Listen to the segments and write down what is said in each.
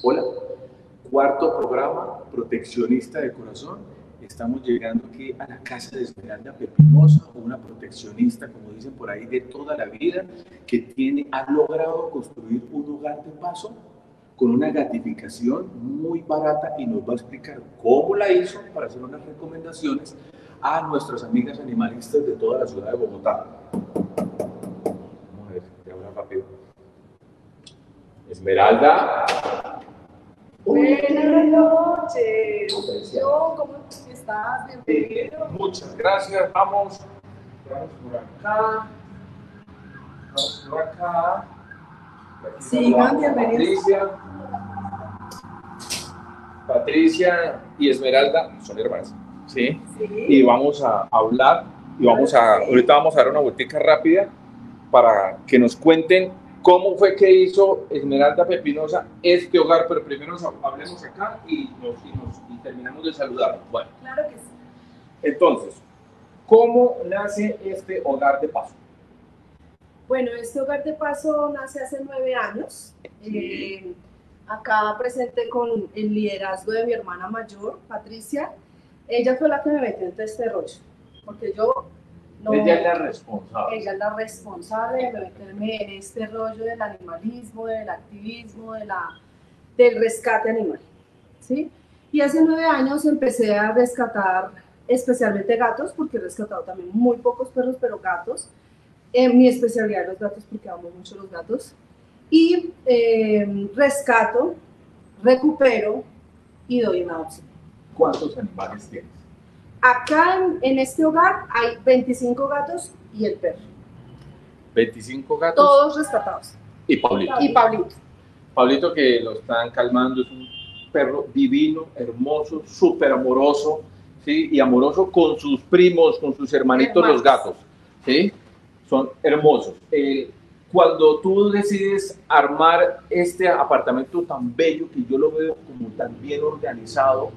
Hola, cuarto programa, proteccionista de corazón. Estamos llegando aquí a la casa de Esmeralda Pepinosa, una proteccionista, como dicen por ahí, de toda la vida, que tiene, ha logrado construir un hogar de paso con una gratificación muy barata y nos va a explicar cómo la hizo para hacer unas recomendaciones a nuestras amigas animalistas de toda la ciudad de Bogotá. Vamos a ver, te rápido. Esmeralda. Buenas noches. Yo, ¿cómo estás? Bienvenido. Muchas gracias. Vamos, vamos por acá. Vamos por acá. Sigan, bienvenidos. Patricia. Patricia y Esmeralda son hermanas. ¿Sí? y Sí. vamos a hablar y vamos a, ahorita vamos a dar una vueltica rápida para que nos cuenten cómo fue que hizo Esmeralda Pepinosa este hogar, pero primero nos hablemos acá y, nos, y, nos- y terminamos de saludar. Bueno, Claro que sí. entonces, ¿cómo nace este hogar de paso? Bueno, este hogar de paso nace hace nueve años. Eh, acá presente con el liderazgo de mi hermana mayor, Patricia. Ella fue la que me metió en todo este rollo, porque yo Ella es la responsable. Ella es la responsable de meterme en este rollo del animalismo, del activismo, de la, del rescate animal. ¿sí? Y hace nueve años empecé a rescatar especialmente gatos, porque he rescatado también muy pocos perros, pero gatos. Eh, mi especialidad es los gatos, porque amo mucho los gatos. Y eh, rescato, recupero y doy en adopción. ¿Cuántos animales tienes? Acá en, en este hogar hay 25 gatos y el perro, 25 gatos todos rescatados. y Pablito. Y Pablito. Pablito que lo están calmando, es un perro divino, hermoso, súper amoroso, ¿sí? Y amoroso con sus primos, con sus hermanitos Hermanos. los gatos, ¿sí? Son hermosos. Eh, cuando tú decides armar este apartamento tan bello, que yo lo veo como tan bien organizado,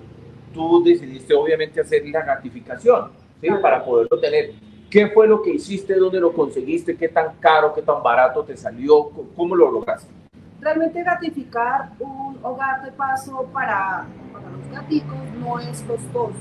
tú decidiste obviamente hacer la gratificación, ¿sí? Para poderlo tener. ¿Qué fue lo que hiciste? ¿Dónde lo conseguiste? ¿Qué tan caro, qué tan barato te salió? ¿Cómo lo lograste? Realmente gratificar un hogar de paso para, para los gaticos no es costoso.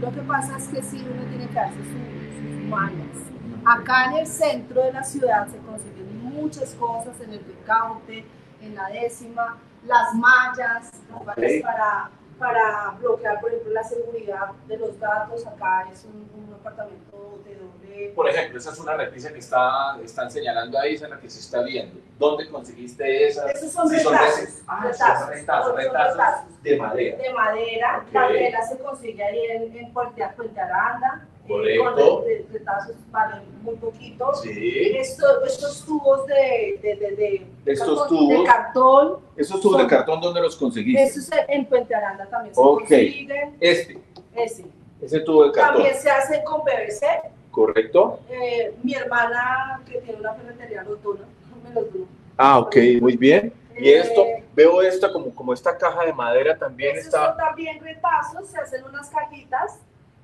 Lo que pasa es que sí uno tiene que su- sus mañas. Acá en el centro de la ciudad se consiguen muchas cosas en el Ricaute, en la décima, las mallas, las mallas para, para bloquear, por ejemplo, la seguridad de los gatos. Acá es un, un apartamento de doble Por ejemplo, esa es una repisa que está, están señalando ahí, esa es la que se está viendo. ¿Dónde conseguiste esas? Esos son Sí, son retazos, de- ah, retazos, son retazos, son retazos retazos. de madera. de madera. La tela se consigue ahí en, en Puente Aranda. Correcto. con re- retazos valen muy poquito. Sí. Esto- estos tubos de, de, de, de- Estos cartón- tubos. de cartón, ¿Esos tubos de Son- cartón dónde los conseguiste? eso es en Puente Aranda también se Ok. consiguen. Este, Ese. ese tubo de cartón. También se hace con PVC. ¿Correcto? Eh, mi hermana, que tiene una ferretería, los dona. Me los dona. Ah, ok, muy bien. Y Eh, esto, veo esta como, como esta caja de madera también Esos está. son también retazos, se hacen unas cajitas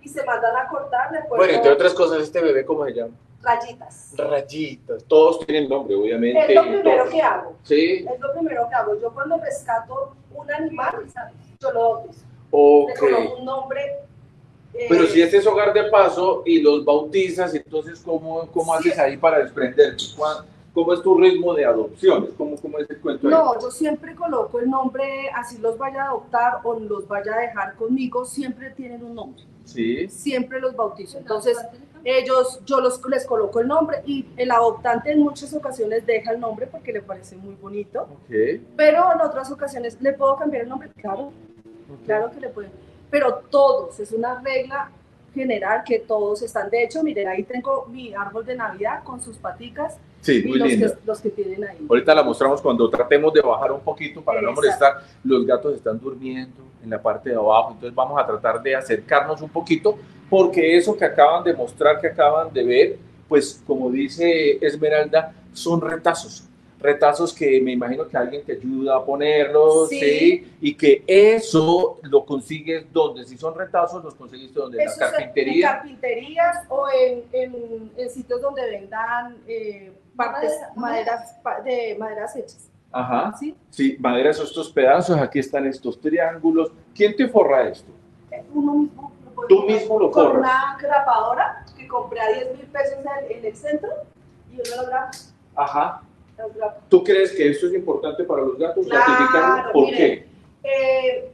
y se mandan a cortar. le Bueno, entre otras cosas, este bebé, ¿cómo se llama? rayitas. Rayitas. Todos tienen nombre, obviamente. Es lo primero todos. que hago. Sí, Es lo primero que hago. Yo cuando rescato un animal, ¿sabes? yo lo bautizo. Le ok. coloco un nombre. eh, Pero si este es hogar de paso y los bautizas, entonces ¿cómo, cómo Sí. haces ahí para desprenderte? ¿Cuán- ¿Cómo es tu ritmo de adopciones? ¿Cómo, cómo es el cuento ahí? No, yo siempre coloco el nombre, así los vaya a adoptar o los vaya a dejar conmigo, siempre tienen un nombre. Sí. Siempre los bautizo. Entonces, ellos, yo los, les coloco el nombre y el adoptante en muchas ocasiones deja el nombre porque le parece muy bonito. Pero en otras ocasiones, ¿le puedo cambiar el nombre? Claro, claro que le pueden. Pero todos, es una regla general que todos están. De hecho, miren, ahí tengo mi árbol de Navidad con sus paticas Sí, y muy los linda. que, los que tienen ahí. Ahorita la mostramos cuando tratemos de bajar un poquito para no molestar. Los gatos están durmiendo en la parte de abajo, entonces vamos a tratar de acercarnos un poquito porque eso que acaban de mostrar, que acaban de ver, pues como dice Esmeralda, son retazos. Retazos que me imagino que alguien te ayuda a ponerlos, Sí. ¿sí? Y que eso lo consigues donde, si son retazos, los conseguiste donde, en la Eso es en- En carpintería. carpinterías o en, en- en sitios donde vendan eh, partes, Madera- maderas, de maderas hechas. Ajá. ¿sí? Sí, madera son estos pedazos, aquí están estos triángulos. ¿Quién te forra esto? Eh, Uno mismo. lo Tú mismo lo Con forras. una grapadora que compré a 10 mil pesos en, en el centro y uno lo graba. Ajá. ¿Tú crees que esto es importante para los gatos? Claro. ¿Por mire. qué? Eh,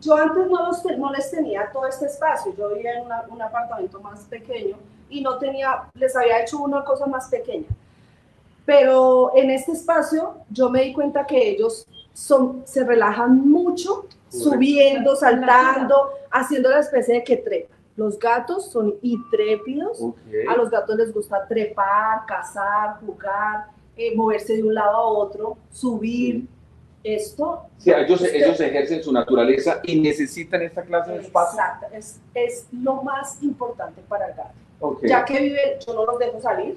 yo antes no, los no les tenía todo este espacio, yo vivía en una- un apartamento más pequeño y no tenía, les había hecho una cosa más pequeña. Pero en este espacio yo me di cuenta que ellos son, se relajan mucho, subiendo, saltando, haciendo la especie de que trepan. Los gatos son intrépidos, Ok. a los gatos les gusta trepar, cazar, jugar, eh, moverse de un lado a otro, subir. Esto sea, ellos, Usted- ellos ejercen su naturaleza y necesitan esta clase de espacio. Exacto, es, es lo más importante para el gato. Ok. Ya que viven, yo no los dejo salir,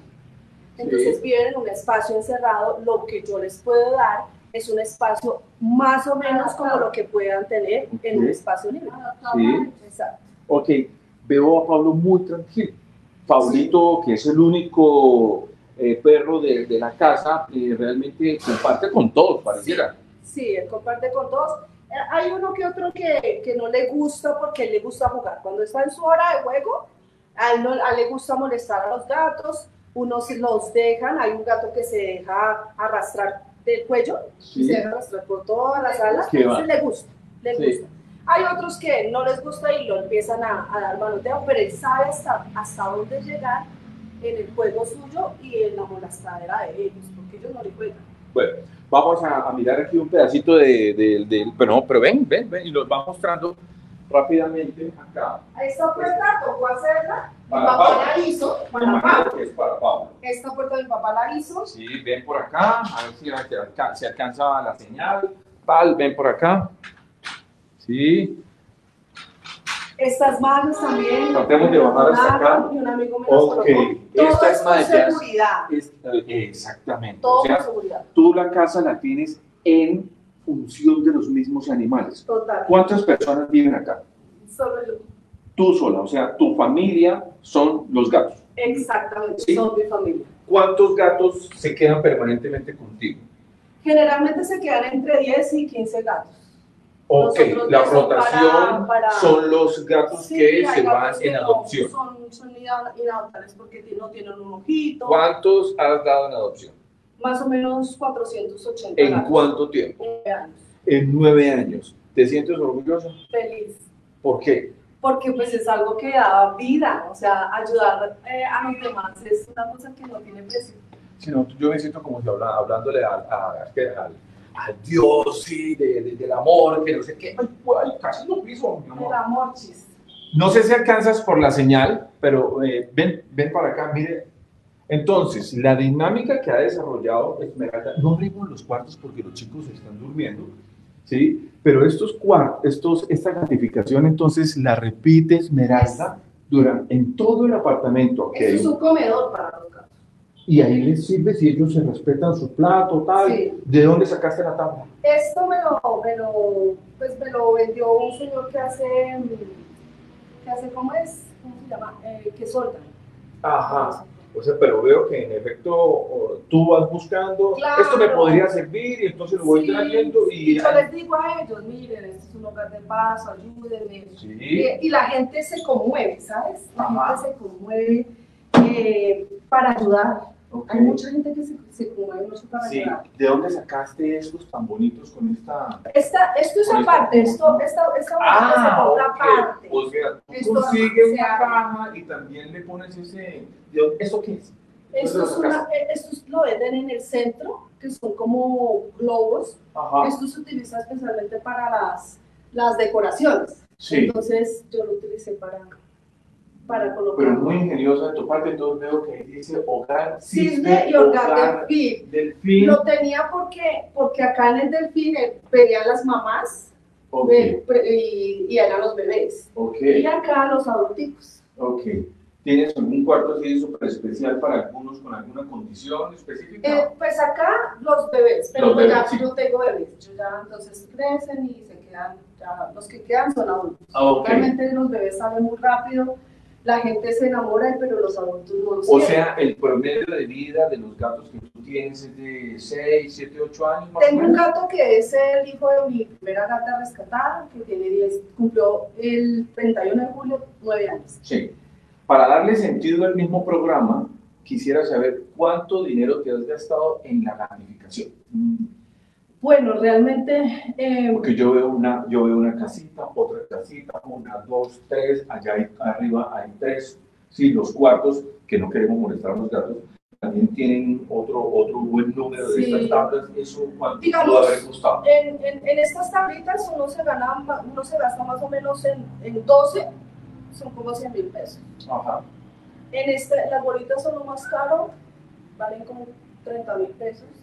entonces viven en un espacio encerrado, lo que yo les puedo dar es un espacio más o menos como lo que puedan tener en un espacio libre. Sí. Exacto. Ok, veo a Pablo muy tranquilo. Pablito, que es el único eh, perro de, de la casa, realmente comparte con todos, pareciera. Sí, él comparte con todos. Eh, Hay uno que otro que, que no le gusta porque le gusta jugar. Cuando está en su hora de juego, a él, no, a él le gusta molestar a los gatos. Unos los dejan, hay un gato que se deja arrastrar del cuello y Sí. se deja arrastrar por toda la sala. Entonces le gusta, le Sí. gusta. Hay otros que no les gusta y lo empiezan a, a dar manoteo, pero él sabe hasta, hasta dónde llegar en el juego suyo y en la molestadera de ellos, porque ellos no le juegan. Bueno, vamos a, a mirar aquí un pedacito de, de- de- pero no, pero ven, ven, ven, y los va mostrando rápidamente acá. Esta puerta tocó hacerla, mi papá Pablo. la hizo, para Pablo. es para Pablo. Esta puerta mi papá la hizo. Sí, ven por acá, a ver si se alca- se alcanza la señal. Pal, ven por acá. Sí, Estas mallas también. Tratemos de bajar hasta acá. Y un amigo me las Ok. Todo estas es mallas. seguridad. eh, exactamente. Todo o sea, seguridad. tú la casa la tienes en función de los mismos animales. Total. ¿Cuántas personas viven acá? Solo yo. Tú sola, o sea, tu familia son los gatos. Exactamente. Sí. Son mi familia. ¿Cuántos gatos se quedan permanentemente contigo? Generalmente se quedan entre 10 y 15 gatos. Ok, Nosotros la rotación para- para- son los gatos Sí, que se van que en no adopción. Son, son porque no tienen un ojito. ¿Cuántos has dado en adopción? Más o menos 480 ¿En gatos. cuánto tiempo? Nueve años. En nueve años. ¿Te sientes orgulloso? Feliz. ¿Por qué? porque pues es algo que da vida, o sea, ayudar eh, a los demás es una cosa que no tiene precio. No, yo me siento como si habla- hablándole a- que al- al Dios, sí, de- de- del amor, que no sé qué. Ay, ay, casi lo piso, mi amor. El amor, chis. No sé si alcanzas por la señal, pero eh, ven, ven para acá, mire. Entonces, la dinámica que ha desarrollado Esmeralda, no abrimos los cuartos porque los chicos están durmiendo, ¿sí? Pero estos cuartos, estos, esta gratificación entonces la repite Esmeralda durante, en todo el apartamento. ok. Esto es un comedor para. Y ahí les sirve si ellos se respetan su plato, tal. Sí. ¿De dónde sacaste la tabla? Esto me lo, me lo, pues me lo vendió un señor que hace, que hace, ¿cómo es? ¿Cómo se llama? Eh, que solda. Ajá. O sea, pero veo que en efecto tú vas buscando, Claro. esto me podría servir y entonces lo voy Sí, trayendo y... yo les digo a ellos, miren, este es un lugar de paso, ayúdenme. Sí. Y, y la gente se conmueve, ¿sabes? La Ajá. gente se conmueve eh, para ayudar. Ok. Hay mucha gente que se, se conmueve mucho para Sí. ¿De dónde sacaste estos tan bonitos con esta...? Esta, esto es aparte, esto, esta, esta bolsita se compra ok. aparte. O sea, tú Esto consigues abre. caja y también le pones ese... ¿de dónde- ¿Eso qué es? Esto, es una, eh, estos lo venden en el centro, que son como globos. Ajá. Esto se utiliza especialmente para las, las decoraciones. Sí. Entonces yo lo utilicé para, para colocar. Pero muy ingeniosa de tu parte, entonces veo que dice hogar, Cisne y hogar delfín. delfín. Lo tenía porque, porque acá en el delfín eh, pedían las mamás Ok, de- pre- y, y eran los bebés. ok. Y acá los adulticos. Ok. ¿Tienes algún cuarto así súper especial para algunos con alguna condición específica? Eh, pues acá los bebés, pero Los pues bebés, ya sí. yo tengo bebés. Yo ya entonces crecen y se quedan, ya, los que quedan son adultos. Ah, ok. Realmente los bebés salen muy rápido. La gente se enamora, pero los adultos no lo O sea, el promedio de vida de los gatos que tú tienes es de 6, 7, 8 años más Tengo un gato que es el hijo de mi primera gata rescatada, que tiene 10, cumplió el 31 de julio 9 años. Sí. Para darle sentido al mismo programa, quisiera saber cuánto dinero te has gastado en la gamificación. Bueno, realmente... Eh, Porque yo veo, una, yo veo una casita, otra casita, una, dos, tres, allá arriba hay tres. Sí, los cuartos, que no queremos molestar a los gatos, también tienen otro, otro buen número de estas tablas. ¿Eso cuánto Digamos, haber costado? En, en, estas tablitas uno se, gana, uno se gasta más o menos en, en 12, son como 100 mil pesos. Ajá. En este, las bolitas son lo más caro, valen como 30 mil pesos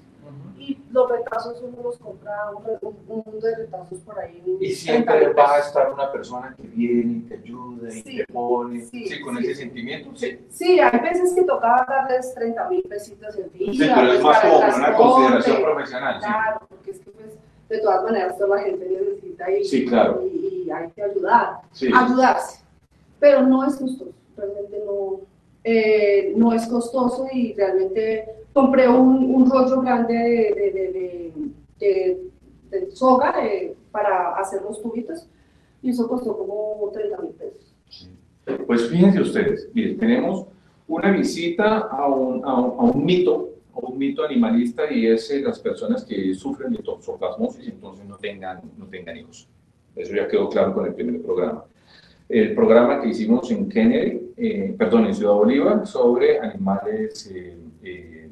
y los retazos uno los compra, un, mundo de retazos por ahí. Y siempre va a estar una persona que viene y te ayuda y te pone, sí, con ese sentimiento, sí. Sí, hay veces que toca darles 30 mil pesitos el día. Sí, pero es más como una consideración profesional. Claro, porque es que pues, de todas maneras toda la gente necesita y, sí, claro. y, hay que ayudar, ayudarse. Pero no es justo, realmente no, eh, no es costoso y realmente compré un, un rollo grande de, de, de, soga eh, para hacer los tubitos y eso costó como 30 mil pesos. Pues fíjense ustedes, miren, tenemos una visita a un, a un, mito, un mito animalista y es eh, las personas que sufren de toxoplasmosis y entonces no tengan, no tengan hijos. Eso ya quedó claro con el primer programa. El programa que hicimos en Kennedy, eh, perdón, en Ciudad Bolívar, sobre animales eh,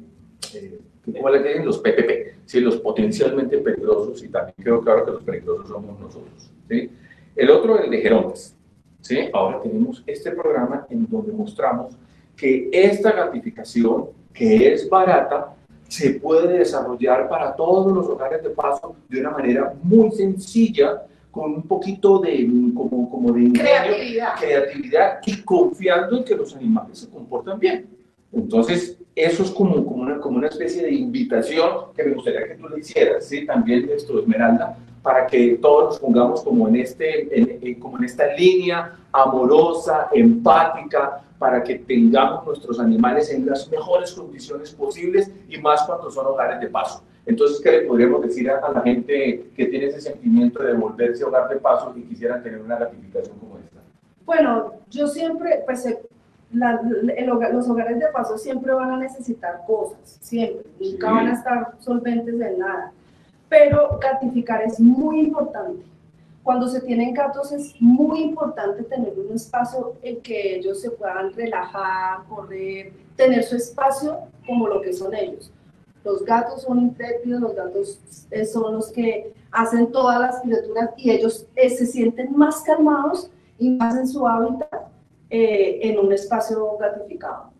¿cómo le tienen? Los PPP, ¿sí? los potencialmente peligrosos, y también quedó claro que los peligrosos somos nosotros. ¿sí? El otro, el de gerontes. ¿sí? Ahora tenemos este programa en donde mostramos que esta gratificación, que es barata, se puede desarrollar para todos los hogares de paso de una manera muy sencilla, con un poquito de, como, como de creatividad. creatividad y confiando en que los animales se comportan bien. Entonces, eso es como, como, una, como una especie de invitación que me gustaría que tú le hicieras, ¿sí? también de esto, Esmeralda, para que todos nos pongamos como en, este, como en esta línea amorosa, empática, para que tengamos nuestros animales en las mejores condiciones posibles y más cuando son hogares de paso. Entonces, ¿qué le podríamos decir a, la gente que tiene ese sentimiento de volverse hogar de paso y quisiera tener una gratificación como esta? Bueno, yo siempre, pues los hogares de paso siempre van a necesitar cosas, siempre, nunca van a estar solventes de nada. Pero gratificar es muy importante. Cuando se tienen gatos es muy importante tener un espacio en que ellos se puedan relajar, correr, tener su espacio como lo que son ellos. Los gatos son intrépidos, los gatos eh, son los que hacen todas las criaturas y ellos eh, se sienten más calmados y más en su hábitat eh, en un espacio gratificado.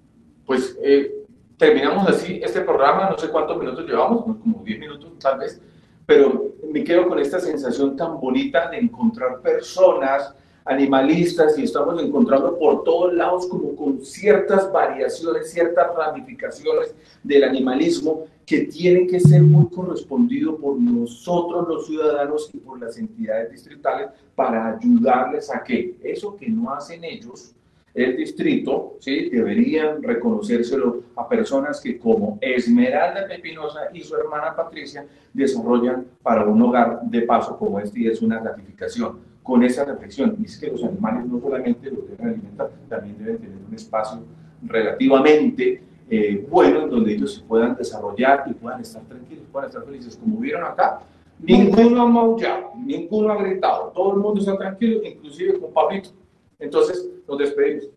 Pues eh, terminamos así este programa, no sé cuántos minutos llevamos, como 10 minutos tal vez, pero me quedo con esta sensación tan bonita de encontrar personas animalistas y estamos encontrando por todos lados como con ciertas variaciones, ciertas ramificaciones del animalismo que tienen que ser muy correspondidos por nosotros los ciudadanos y por las entidades distritales para ayudarles a que eso que no hacen ellos, el distrito, ¿sí? deberían reconocérselo a personas que como Esmeralda Pepinosa y su hermana Patricia desarrollan para un hogar de paso como este y es una gratificación con esa reflexión. Y es que los animales no solamente los deben alimentar, también deben tener un espacio relativamente eh, bueno en donde ellos se puedan desarrollar y puedan estar tranquilos, puedan estar felices. Como vieron acá, ninguno ha maullado, ninguno ha gritado, todo el mundo está tranquilo, inclusive con Pablito. Entonces, nos despedimos.